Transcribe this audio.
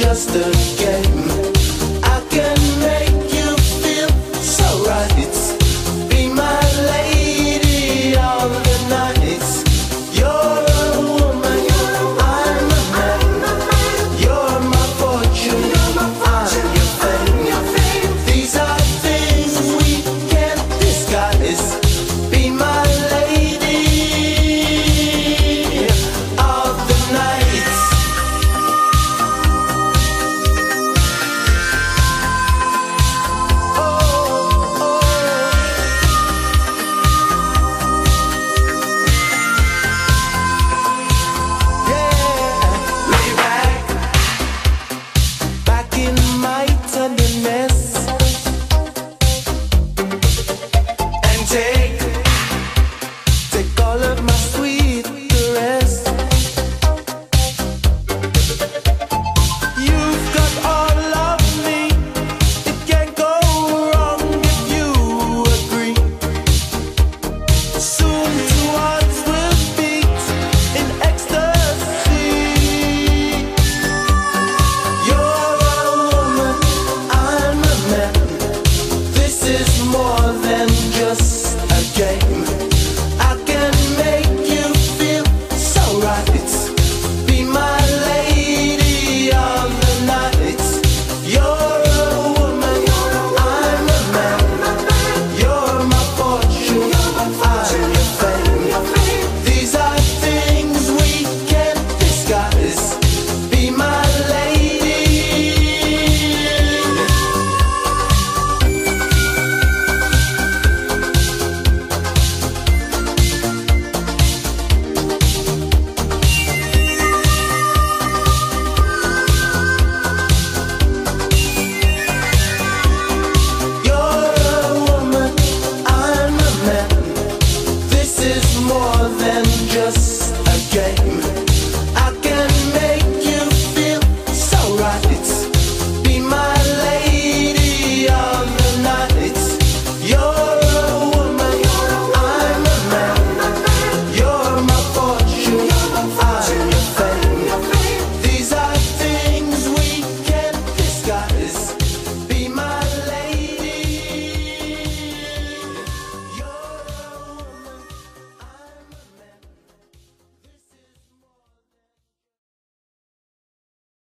just a guess.